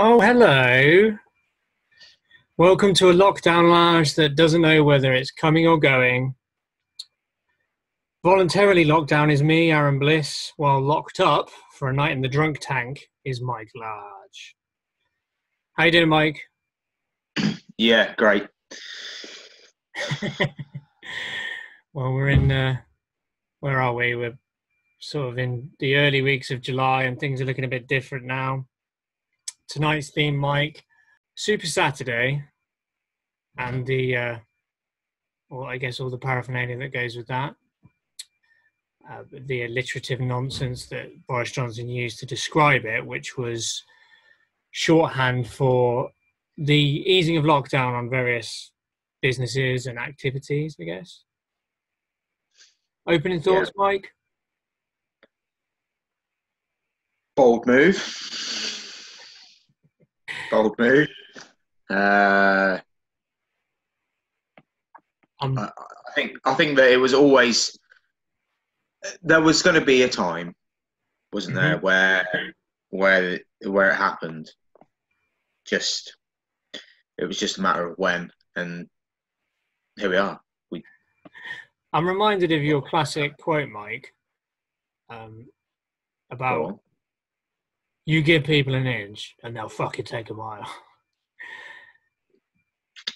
Oh, hello. Welcome to a lockdown lounge that doesn't know whether it's coming or going. Voluntarily locked down is me, Aaron Bliss, while locked up for a night in the drunk tank is Mike Large. How you doing, Mike? Yeah, great. well, we're in, uh, where are we? We're sort of in the early weeks of July and things are looking a bit different now. Tonight's theme, Mike, Super Saturday and the, uh, well, I guess all the paraphernalia that goes with that. Uh, the alliterative nonsense that Boris Johnson used to describe it, which was shorthand for the easing of lockdown on various businesses and activities, I guess. Opening thoughts, yeah. Mike? Bold move. Bold move. Uh, um, I, I think I think that it was always there was going to be a time, wasn't mm-hmm. there, where where where it happened. Just it was just a matter of when, and here we are. We. I'm reminded of your classic quote, Mike, um, about you give people an inch and they'll fucking take a mile.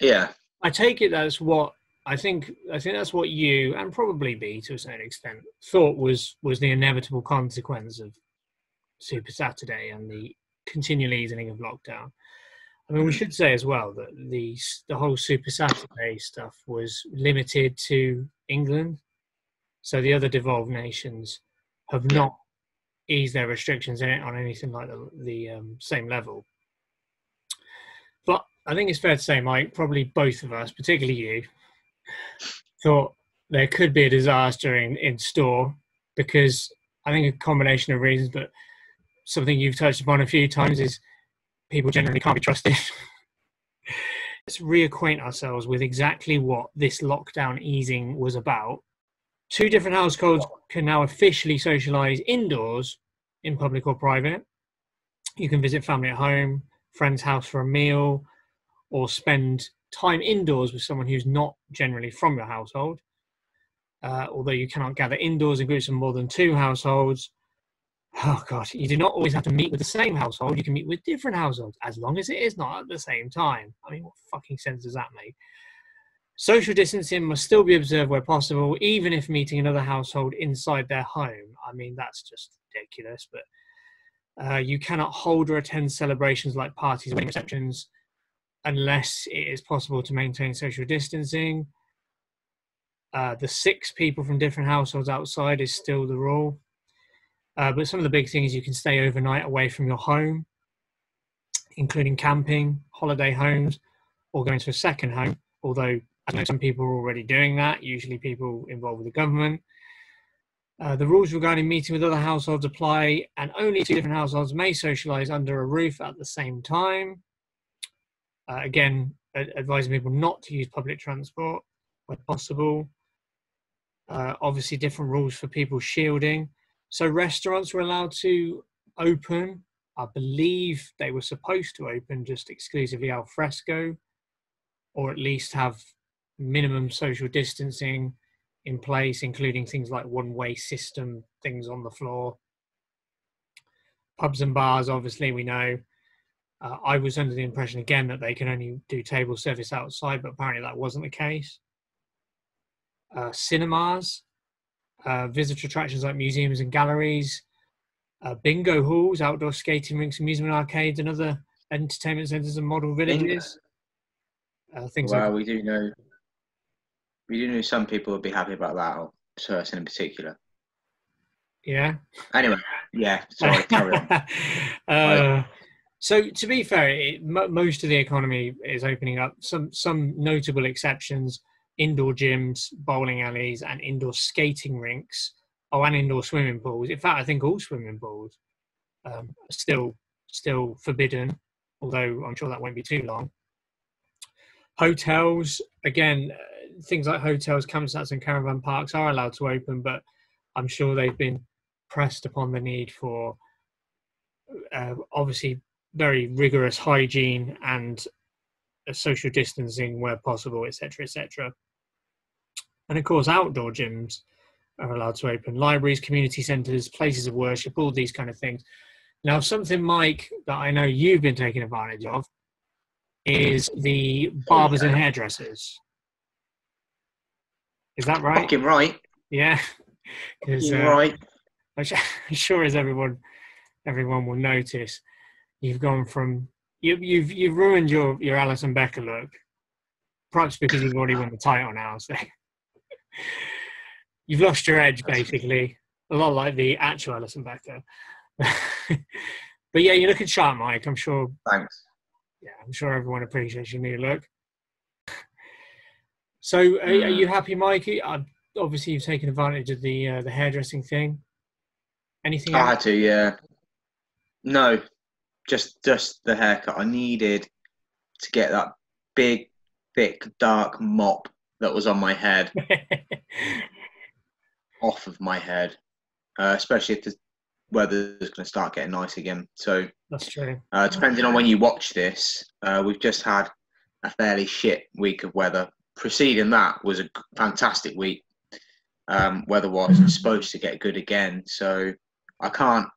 Yeah. I take it that's what I think I think that's what you and probably me to a certain extent thought was was the inevitable consequence of Super Saturday and the continual easing of lockdown. I mean, we hmm. should say as well that the the whole Super Saturday stuff was limited to England, so the other devolved nations have not eased their restrictions in it on anything like the, the um, same level. But I think it's fair to say, Mike, probably both of us, particularly you, thought there could be a disaster in, in store because I think a combination of reasons, but something you've touched upon a few times is people generally can't be trusted. Let's reacquaint ourselves with exactly what this lockdown easing was about. Two different households can now officially socialise indoors in public or private. You can visit family at home, friend's house for a meal, or spend time indoors with someone who's not generally from your household. Uh, although you cannot gather indoors in groups of more than two households. Oh God, you do not always have to meet with the same household. You can meet with different households as long as it is not at the same time. I mean, what fucking sense does that make? Social distancing must still be observed where possible, even if meeting another household inside their home. I mean, that's just ridiculous. But uh, you cannot hold or attend celebrations like parties or receptions unless it is possible to maintain social distancing. Uh, the six people from different households outside is still the rule. Uh, but some of the big things you can stay overnight away from your home, including camping, holiday homes, or going to a second home. Although I know some people are already doing that, usually people involved with the government. Uh, the rules regarding meeting with other households apply, and only two different households may socialise under a roof at the same time. Uh, again, advising people not to use public transport where possible. Uh, obviously, different rules for people shielding. So, restaurants were allowed to open. I believe they were supposed to open just exclusively al fresco, or at least have minimum social distancing in place, including things like one way system, things on the floor. Pubs and bars, obviously, we know uh, I was under the impression again that they can only do table service outside, but apparently that wasn't the case. Uh, cinemas, uh, visitor attractions like museums and galleries, uh, bingo halls, outdoor skating rinks, amusement arcades, and other entertainment centres and model villages. Uh, things well, like we do know. Do know some people would be happy about that, person in particular. Yeah. Anyway, yeah. Sorry. carry on. Uh, so to be fair, it, most of the economy is opening up. Some some notable exceptions: indoor gyms, bowling alleys, and indoor skating rinks. Oh, and indoor swimming pools. In fact, I think all swimming pools um, are still still forbidden. Although I'm sure that won't be too long. Hotels, again, things like hotels, campsites, and caravan parks are allowed to open, but I'm sure they've been pressed upon the need for uh, obviously very rigorous hygiene and social distancing where possible, etc., etc. And of course, outdoor gyms are allowed to open, libraries, community centres, places of worship, all these kind of things. Now, something, Mike, that I know you've been taking advantage of is the barbers and hairdressers. Is that right? Fucking right. Yeah. Fucking uh, right. I'm sure as everyone everyone will notice, you've gone from you, you've you've ruined your your Alisson Becker look, perhaps because you've already won the title now. So you've lost your edge, basically, a lot like the actual Alisson Becker. but yeah, you're looking sharp, Mike. I'm sure. Thanks. Yeah, I'm sure everyone appreciates your new look. So, are, are you happy, Mike? Obviously, you've taken advantage of the uh, the hairdressing thing. Anything? I else? had to, yeah. No, just just the haircut. I needed to get that big, thick, dark mop that was on my head off of my head, uh, especially if the weather is going to start getting nice again. So that's true. Uh, depending on when you watch this, uh, we've just had a fairly shit week of weather. Preceding that was a fantastic week. Um, weather-wise, it's supposed to get good again. So I can't,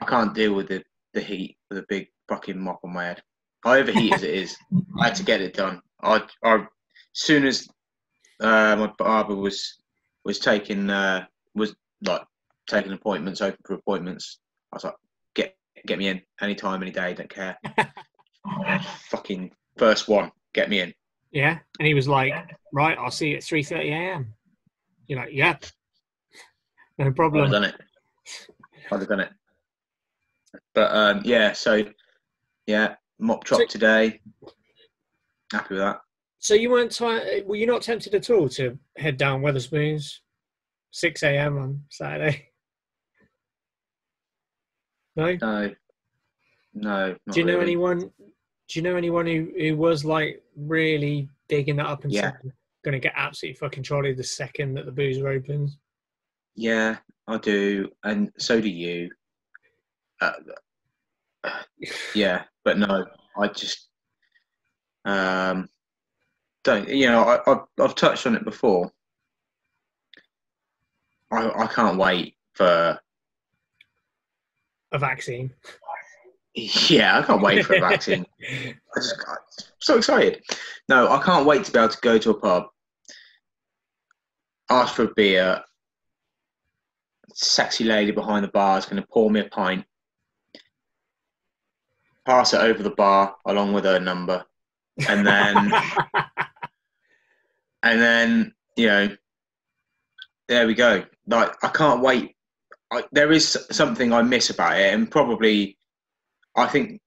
I can't deal with the, the heat with a big fucking mop on my head. However heat as it is, I had to get it done. I, I, as soon as uh, my barber was was taking uh, was like taking appointments, open for appointments. I was like, get get me in anytime, any day, don't care. Fucking first one, get me in. Yeah, and he was like, right, I'll see you at three thirty a.m. You're like, yeah, no problem. I've done it. I've done it. But um, yeah, so yeah, mop chop so, today. Happy with that. So you weren't t- were you not tempted at all to head down Wetherspoons, six a.m. on Saturday? No. No. No. Do you know really. anyone? Do you know anyone who, who was like really digging that up and yeah. going to get absolutely fucking trolley the second that the boozer opens? Yeah, I do, and so do you. Uh, yeah, but no, I just um, don't. You know, I, I've, I've touched on it before. I, I can't wait for a vaccine. Yeah, I can't wait for a vaccine. Just, I'm so excited. No, I can't wait to be able to go to a pub, ask for a beer. Sexy lady behind the bar is going to pour me a pint, pass it over the bar along with her number, and then, and then you know, there we go. Like I can't wait. I, there is something I miss about it, and probably I think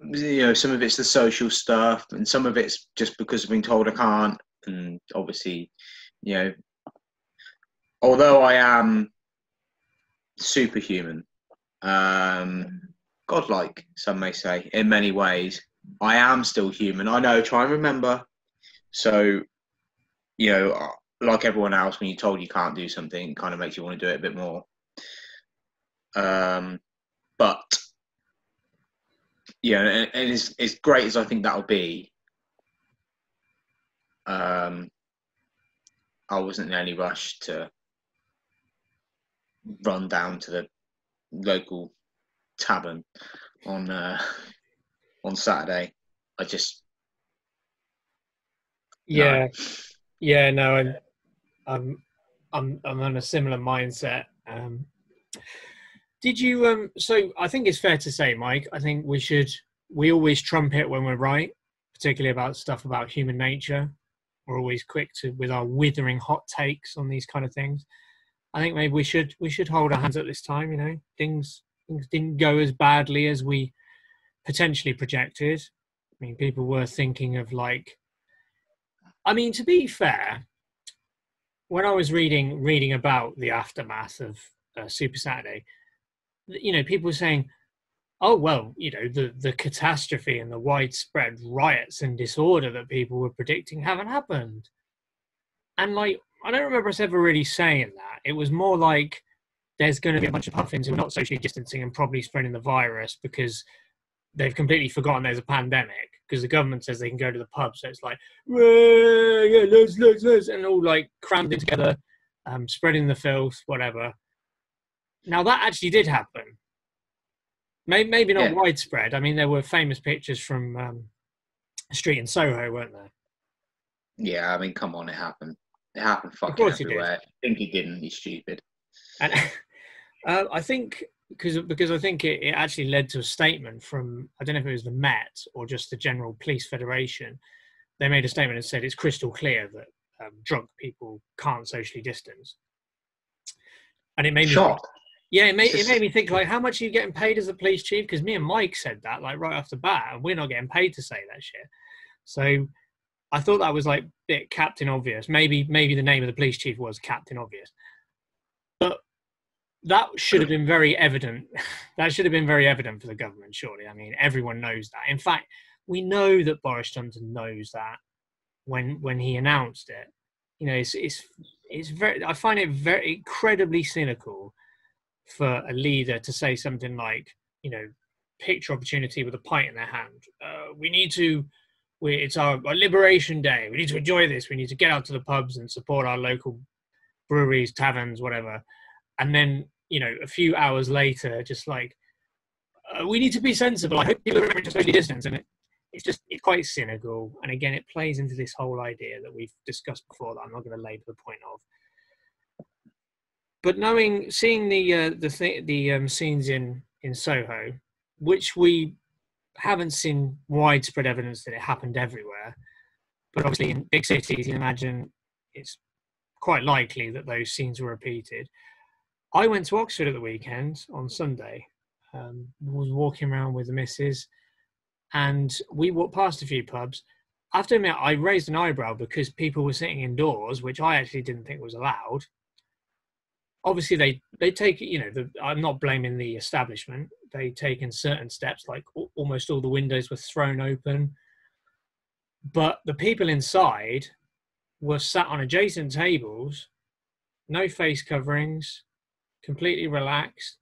you know some of it's the social stuff, and some of it's just because I've been told I can't, and obviously, you know, although I am superhuman, um, godlike, some may say, in many ways, I am still human. I know. Try and remember. So, you know, like everyone else, when you're told you can't do something, it kind of makes you want to do it a bit more. Um, but yeah, and, and as, as great as I think that'll be, um, I wasn't in any rush to run down to the local tavern on uh, on Saturday. I just yeah, no. yeah, no, I'm I'm I'm I'm on a similar mindset. Um, did you? Um, so I think it's fair to say, Mike. I think we should. We always trumpet when we're right, particularly about stuff about human nature. We're always quick to with our withering hot takes on these kind of things. I think maybe we should we should hold our hands at this time. You know, things things didn't go as badly as we potentially projected. I mean, people were thinking of like. I mean, to be fair, when I was reading reading about the aftermath of uh, Super Saturday, you know, people saying, "Oh well, you know, the the catastrophe and the widespread riots and disorder that people were predicting haven't happened." And like, I don't remember us ever really saying that. It was more like there's going to be a bunch of puffins who are not socially distancing and probably spreading the virus because they've completely forgotten there's a pandemic because the government says they can go to the pub, so it's like, yeah, let's, let's, let's, and all like crammed in together, um, spreading the filth, whatever. Now that actually did happen. Maybe, maybe not Yeah. widespread. I mean, there were famous pictures from um, street in Soho, weren't there? Yeah, I mean, come on, it happened. It happened fucking course it did. everywhere. I think he didn't. He's stupid. And uh, I think because because I think it, it actually led to a statement from I don't know if it was the Met or just the General Police Federation. They made a statement and said it's crystal clear that um, drunk people can't socially distance. And it made me Shocked. Yeah, it made, it made me think like, how much are you getting paid as a police chief? Because me and Mike said that like right off the bat, and we're not getting paid to say that shit. So I thought that was like bit Captain Obvious. Maybe maybe the name of the police chief was Captain Obvious, but that should have been very evident. that should have been very evident for the government. Surely, I mean, everyone knows that. In fact, we know that Boris Johnson knows that when when he announced it. You know, it's it's it's very. I find it very incredibly cynical for a leader to say something like, you know, picture opportunity with a pint in their hand. Uh, we need to. We, it's our, our liberation day. We need to enjoy this. We need to get out to the pubs and support our local breweries, taverns, whatever. And then, you know, a few hours later, just like, uh, we need to be sensible. I hope people remember to socially distance. And it, it's just it's quite cynical. And again, it plays into this whole idea that we've discussed before that I'm not going to labour the point of. But knowing, seeing the uh, the th- the um, scenes in in Soho, which we haven't seen widespread evidence that it happened everywhere, but obviously in big cities, you imagine it's quite likely that those scenes were repeated. I went to Oxford at the weekend on Sunday. Um, was walking around with the missus, and we walked past a few pubs. After a minute, I raised an eyebrow because people were sitting indoors, which I actually didn't think was allowed. Obviously, they they take you know. The, I'm not blaming the establishment. They taken certain steps, like almost all the windows were thrown open, but the people inside were sat on adjacent tables, no face coverings, completely relaxed.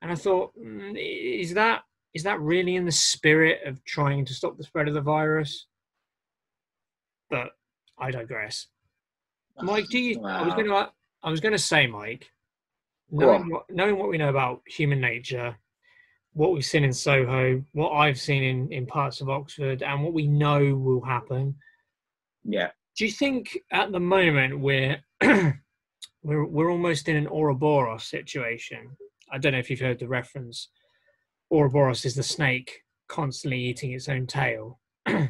And I thought, mm, is that is that really in the spirit of trying to stop the spread of the virus? But I digress. Mike, do you? I was going to. I was going to say, Mike, knowing what, knowing what we know about human nature, what we've seen in Soho, what I've seen in in parts of Oxford, and what we know will happen. Yeah. Do you think at the moment we're we're we're almost in an Ouroboros situation? I don't know if you've heard the reference. Ouroboros is the snake constantly eating its own tail. Do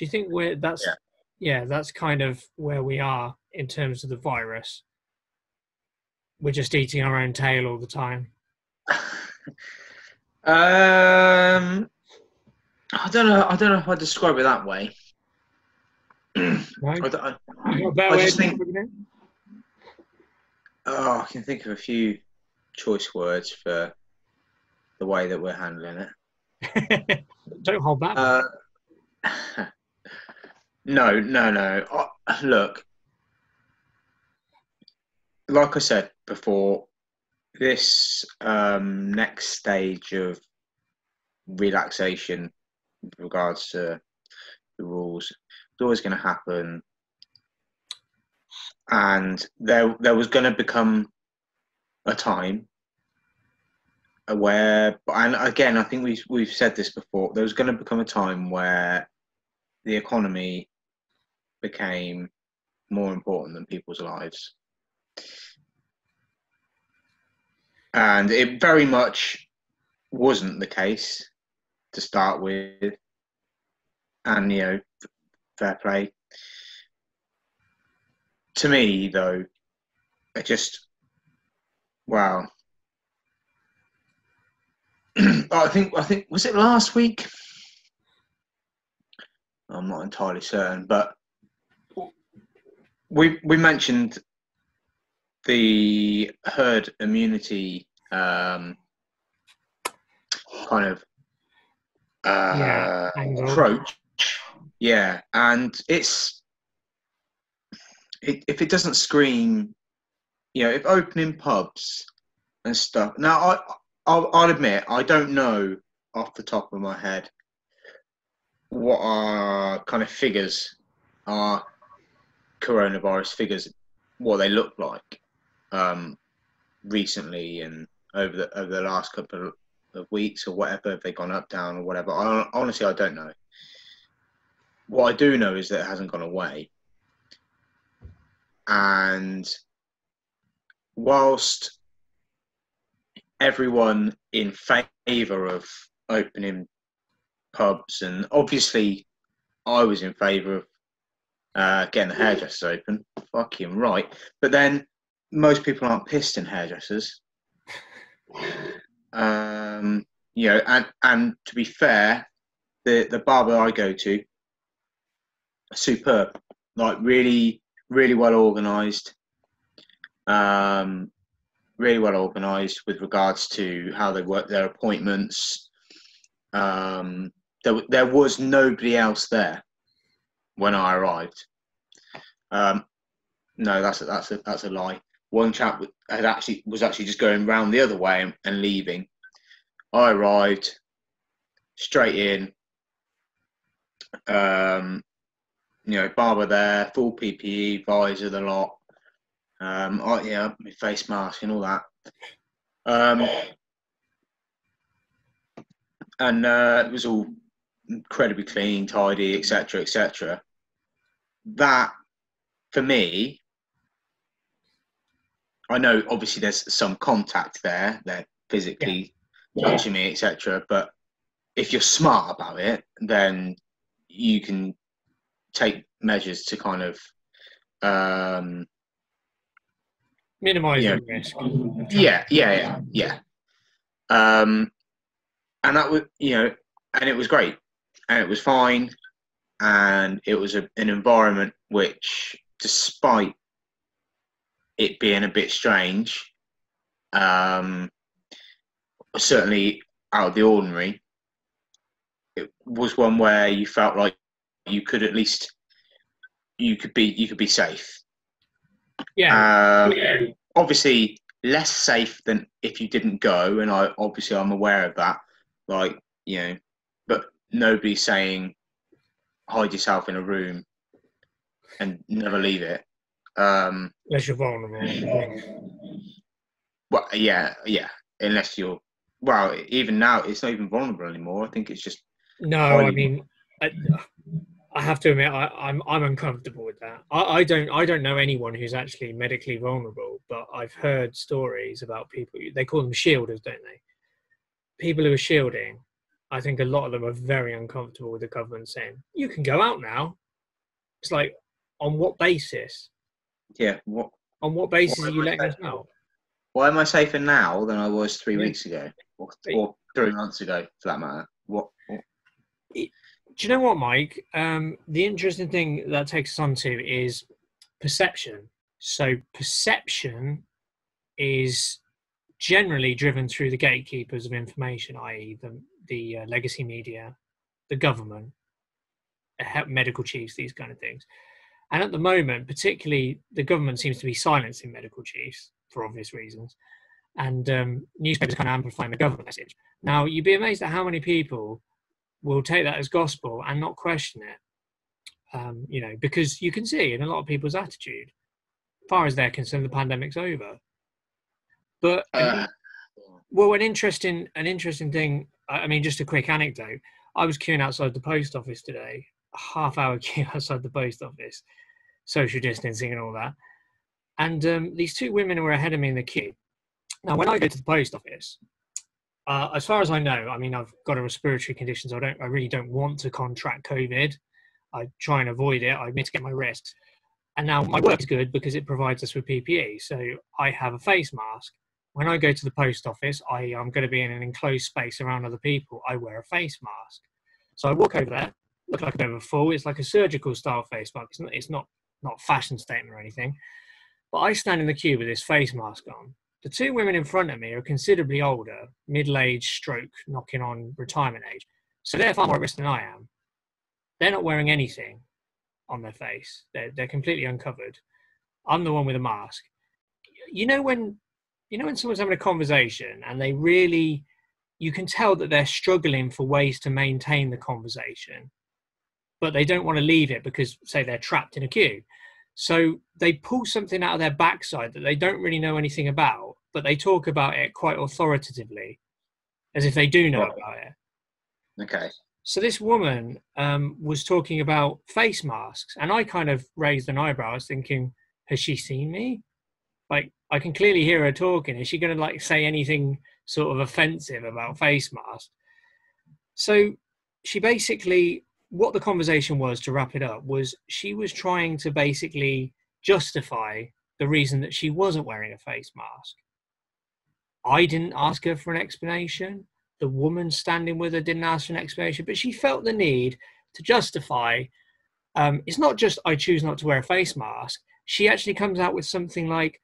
you think we're that's Yeah. yeah, that's kind of where we are in terms of the virus? We're just eating our own tail all the time. um, I don't know. I don't know if I describe it that way. No? I I, You got a better I just think- oh, I can think of a few choice words for the way that we're handling it. Don't hold back. Uh, no, no, no. Look, like I said before, this um, next stage of relaxation with regards to the rules is always going to happen, and there there was going to become a time where and again I think we've we've said this before there was going to become a time where the economy became more important than people's lives and it very much wasn't the case to start with. And you know fair play. To me though it just wow. Oh, I think I think was it last week. I'm not entirely certain, but we we mentioned the herd immunity um, kind of uh, Yeah, approach. Yeah, and it's it, if it doesn't scream, you know, if opening pubs and stuff. Now I I'll, I'll admit I don't know off the top of my head what are kind of figures are coronavirus figures, what they look like um, recently and over the over the last couple of weeks or whatever. Have they gone up, down, or whatever? I, honestly, I don't know. What I do know is that it hasn't gone away, and whilst everyone in favour of opening pubs, and obviously I was in favour of uh, getting the hairdressers open. Fucking right. But then most people aren't pissed in hairdressers. Um, you know, and and to be fair, the the barber I go to, superb. Like really, really well organised. Um, really well organised with regards to how they work their appointments. Um, there, there was nobody else there when I arrived. Um, no, that's a, that's a that's a lie. One chap had actually was actually just going round the other way and, and leaving. I arrived straight in. Um, you know, barber there, full PPE, visor, the lot. Um, I, yeah, my face mask and all that. Um, and uh, it was all incredibly clean, tidy, etc., etc. That, for me, I know obviously there's some contact there, they're physically yeah. touching me, etc. But if you're smart about it, then you can take measures to kind of um, minimize the risk. Yeah, yeah, yeah, yeah. Um, and that was, you know, and it was great and it was fine. And it was a, an environment which, despite it being a bit strange, um, certainly out of the ordinary, it was one where you felt like you could at least you could be you could be safe. Yeah. Um, yeah. Obviously, less safe than if you didn't go, and I obviously I'm aware of that. Like you know, but nobody's saying hide yourself in a room and never leave it. Um, unless you're vulnerable. Well, yeah, yeah. Unless you're well, even now it's not even vulnerable anymore. I think it's just. No, I mean, I, I have to admit, I, am I'm, I'm uncomfortable with that. I, I don't I don't know anyone who's actually medically vulnerable, but I've heard stories about people. They call them shielders, don't they? People who are shielding I think a lot of them are very uncomfortable with the government saying, you can go out now. It's like, on what basis? Yeah. What, on what basis are you letting us know? Why am I safer now than I was three yeah. weeks ago? Or, or, three months ago, for that matter? What? what? It, do you know what, Mike? Um, the interesting thing that takes us on to is perception. So, perception is generally driven through the gatekeepers of information, i.e., the, the uh, legacy media, the government, medical chiefs, these kind of things. And at the moment, particularly, the government seems to be silencing medical chiefs for obvious reasons, and um, newspapers kind of amplifying the government message. Now, you'd be amazed at how many people will take that as gospel and not question it. Um, you know, because you can see in a lot of people's attitude, as far as they're concerned, the pandemic's over. But uh, well, an interesting an interesting thing. I mean, just a quick anecdote. I was queuing outside the post office today, a half hour queue outside the post office, social distancing and all that. And um, these two women were ahead of me in the queue. Now, when I go to the post office, uh, as far as I know, I mean, I've got a respiratory condition, so I don't, I really don't want to contract COVID. I try and avoid it. I mitigate my risks. And now my work is good because it provides us with PPE. So I have a face mask when I go to the post office, I am going to be in an enclosed space around other people. I wear a face mask. So I walk over there, look like a bit of a fool. It's like a surgical style face mask. It's not, it's not, not fashion statement or anything. But I stand in the queue with this face mask on. The two women in front of me are considerably older, middle aged, stroke, knocking on retirement age. So they're far more at risk than I am. They're not wearing anything on their face, they're, they're completely uncovered. I'm the one with a mask. You know, when you know when someone's having a conversation and they really you can tell that they're struggling for ways to maintain the conversation, but they don't want to leave it because, say, they're trapped in a queue. So they pull something out of their backside that they don't really know anything about, but they talk about it quite authoritatively, as if they do know Right. about it. Okay. So this woman um, was talking about face masks, and I kind of raised an eyebrow. I was thinking, has she seen me? Like, I can clearly hear her talking. Is she going to like say anything sort of offensive about face masks? So she basically, what the conversation was to wrap it up was she was trying to basically justify the reason that she wasn't wearing a face mask. I didn't ask her for an explanation the woman standing with her didn't ask for an explanation, but she felt the need to justify. Um, it's not just I choose not to wear a face mask. She actually comes out with something like,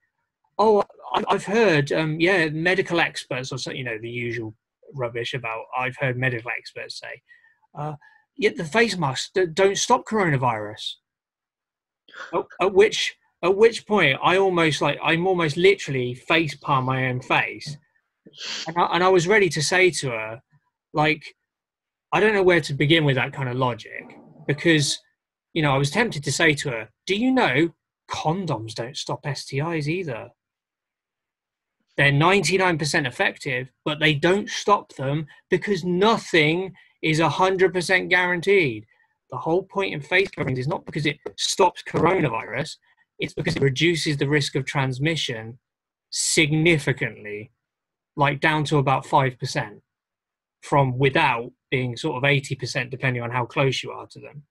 "Oh, I've heard, um, yeah, medical experts or something, you know, the usual rubbish about I've heard medical experts say, uh, yet the face masks don't stop coronavirus." At which at which point I almost like I'm almost literally face palm my own face and I, and I was ready to say to her, like, I don't know where to begin with that kind of logic because, you know, I was tempted to say to her, Do you know condoms don't stop STIs either? They're 99% effective, but they don't stop them because nothing is 100% guaranteed. The whole point in face coverings is not because it stops coronavirus, it's because it reduces the risk of transmission significantly like down to about 5% from without being sort of 80% depending on how close you are to them.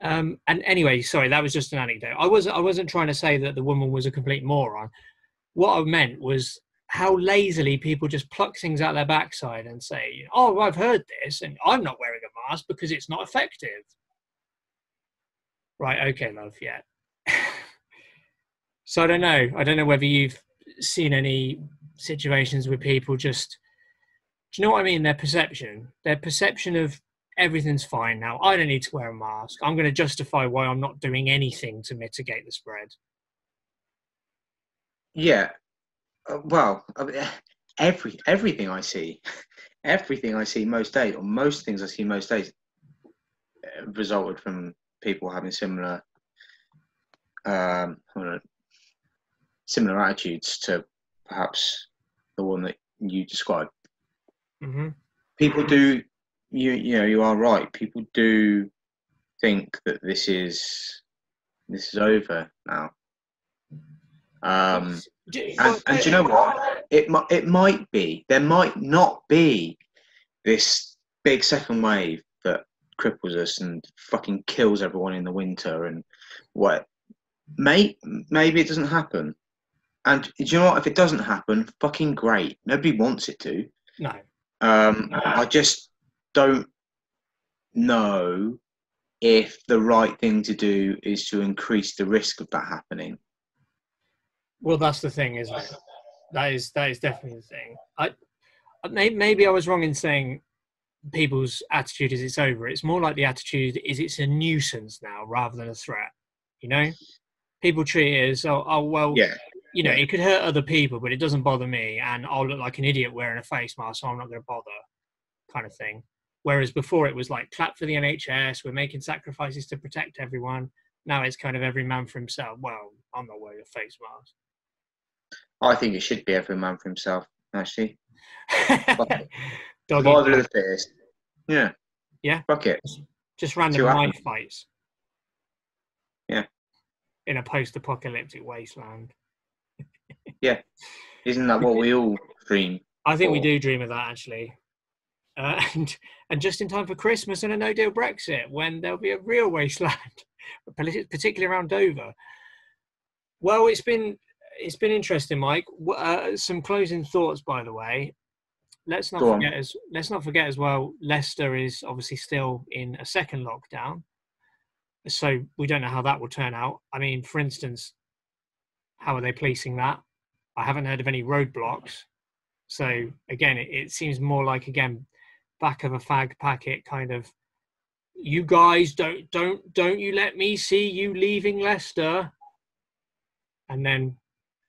Um, and anyway sorry that was just an anecdote. I wasn't i wasn't trying to say that the woman was a complete moron. What i meant was how lazily people just pluck things out their backside and say oh i've heard this and i'm not wearing a mask because it's not effective right okay love yeah so i don't know i don't know whether you've seen any situations where people just do you know what I mean? Their perception, their perception of everything's fine now. I don't need to wear a mask. I'm going to justify why I'm not doing anything to mitigate the spread. Yeah. Well, every everything I see, everything I see most days, or most things I see most days, uh, resulted from people having similar, um, know, similar attitudes to perhaps the one that you described. hmm People do, you you know, you are right. People do think that this is this is over now. Um, and, and do you know what? It might it might be. There might not be this big second wave that cripples us and fucking kills everyone in the winter and what. May maybe it doesn't happen. And do you know what? If it doesn't happen, fucking great. Nobody wants it to. No. Um, I just don't know if the right thing to do is to increase the risk of that happening. Well, that's the thing, isn't it? That is that is definitely the thing. I I- may- maybe I was wrong in saying people's attitude is it's over. It's more like the attitude is it's a nuisance now rather than a threat. You know, people treat it as oh, oh well, Yeah, you know, it could hurt other people, but it doesn't bother me, and I'll look like an idiot wearing a face mask, so I'm not going to bother, kind of thing. Whereas before it was like clap for the NHS, we're making sacrifices to protect everyone. Now it's kind of every man for himself. Well, I'm not wearing a face I think it should be every man for himself. Actually, mask. Of the fittest. Yeah. Yeah. Fuck it. just random knife fights. Yeah. In a post-apocalyptic wasteland. Yeah. Isn't that what we all dream? I think we do dream of that actually. Uh, and and just in time for Christmas and a no deal Brexit when there'll be a real wasteland, particularly around Dover. Well, it's been it's been interesting, Mike. Uh, some closing thoughts, by the way. Let's not Go on. forget as let's not forget as well. Leicester is obviously still in a second lockdown, so we don't know how that will turn out. I mean, for instance, how are they policing that? I haven't heard of any roadblocks. So again, it, it seems more like again back of a fag packet kind of. You guys don't don't don't you let me see you leaving Leicester. And then,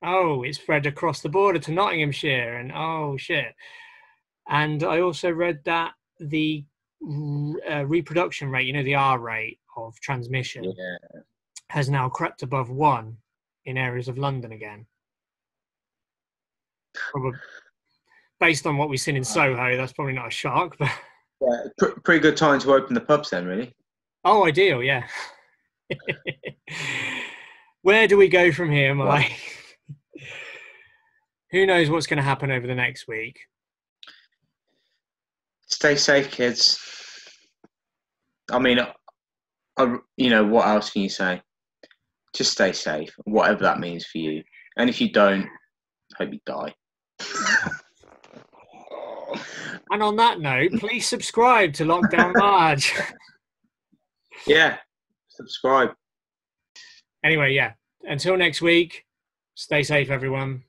oh, it's spread across the border to Nottinghamshire, and oh shit. And I also read that the uh, reproduction rate, you know, the R rate of transmission, Yeah. has now crept above one in areas of London again. Probably, based on what we've seen in Soho, that's probably not a shock, but yeah pr- pretty good time to open the pubs then, really. oh, ideal, yeah. Where do we go from here, Mike? Who knows what's going to happen over the next week? Stay safe, kids. I mean, I, you know, what else can you say? Just stay safe, whatever that means for you. And if you don't, hope you die. And on that note, please subscribe to Lockdown Marge. Yeah, subscribe. anyway, yeah. Until next week, stay safe, everyone.